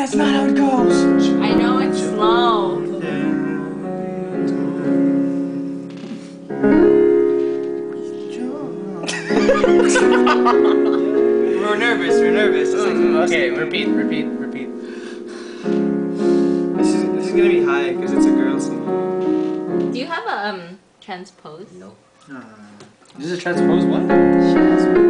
that's not how it goes. I know it's slow. We're nervous. We're nervous. Like- Okay, repeat, repeat, repeat. This is this is gonna be high because it's a girl singing. Do you have a um transpose? No. Uh, This is a transpose what? Joyful,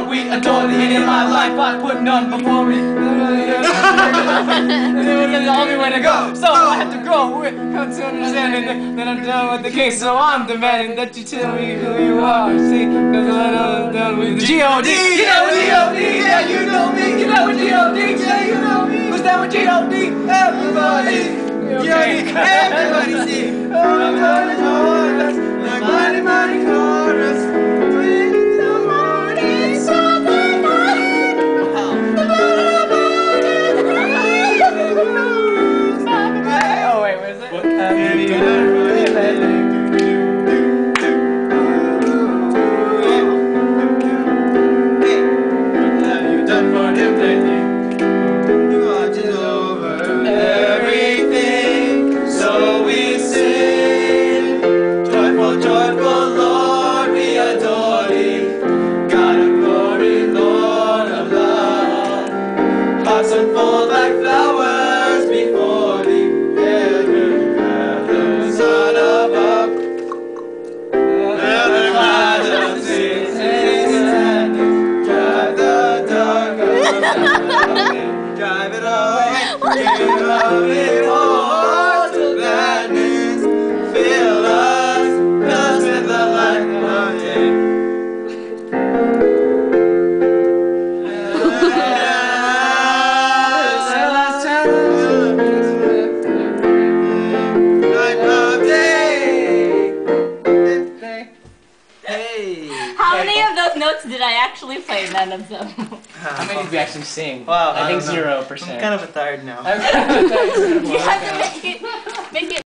Lord, we adore thee. In my life I put none before me. It's the only way to go. So I have to go. Come to understanding that I'm done with the case. So I'm demanding that you tell me who you are. See, cause I'm done with the G.O.D. You know G.O.D. Yeah, you know me. You know G.O.D. Yeah, you know me. Who's down with G.O.D.? Everybody. Everybody, everybody oh, sing. Actually play? None of them. How many did we actually sing? Wow, I, I think don't know. zero I'm percent. kind of a tired now. you have to make it